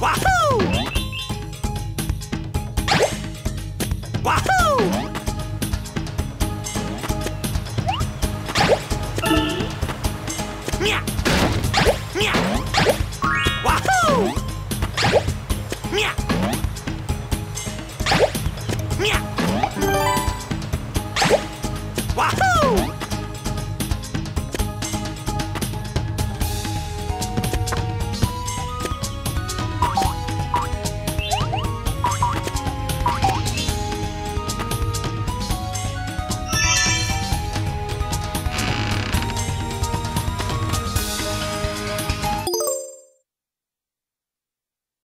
Wahoo! Wahoo!